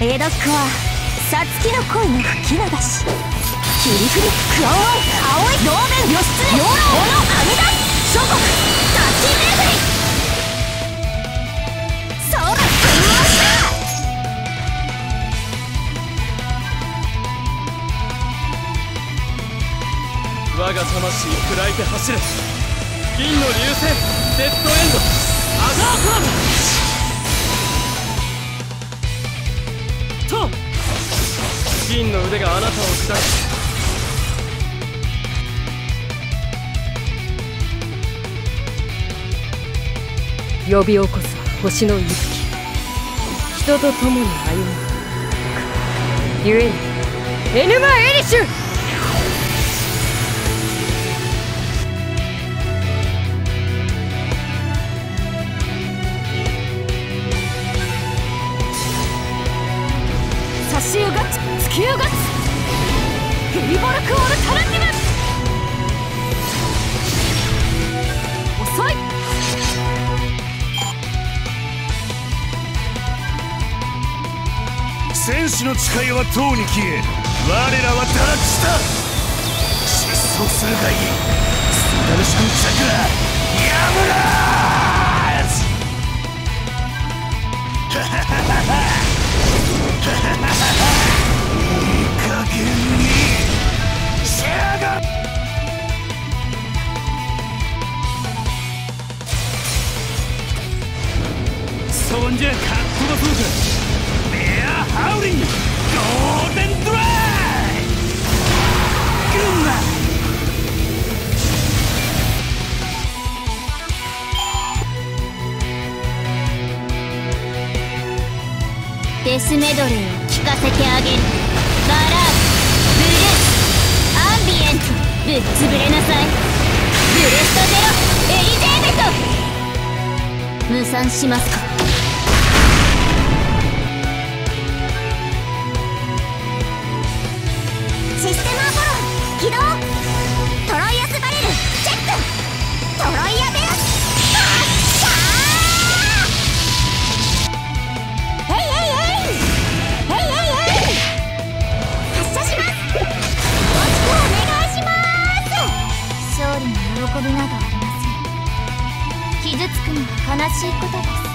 エドックはサツキの恋の吹き流しキリフリクローン青い同面義経養老小野阿弥陀諸国立ち巡りそらぶっ我が魂砕いて走れ。銀の流星デッドエンド。アザークラブ銀の腕があなたを砕く呼び起こす星の息吹。人と共に歩むゆえにエヌマ・エリシュ。差しゆがつ突きゆがつフリボルクオルタナティブ遅い戦士の誓いはとうに消え我らは堕落した失踪するがいい。スダルシャンチャクラやむなそんじゃかっ飛ばそうかベアハウリングゴールデンドライ群馬デスメドレーを聞かせてあげる。バラードブルーアンビエント。ぶっ潰れなさいブレストゼロエリゼーベト。無賛しますか？起動トロイアス。バレルチェックトロイアベス喜びなどありません。傷つくのは悲しいことです。